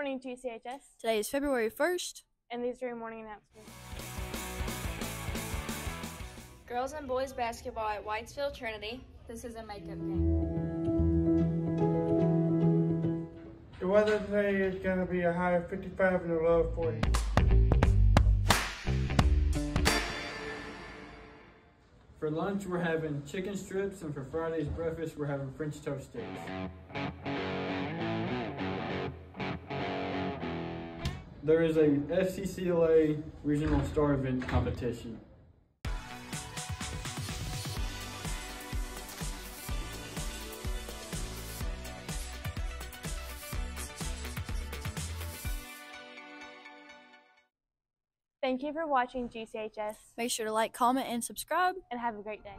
morning, GCHS, Today is February 1st. and these are your morning announcements. Girls and boys basketball at Whitesville Trinity. This is a makeup game. The weather today is going to be a high of 55 and a low of 40. For lunch, we're having chicken strips, and for Friday's breakfast, we're having French toast sticks. There is a FCCLA Regional Star Event competition. Thank you for watching GCHS, Make sure to like, comment, and subscribe. and have a great day.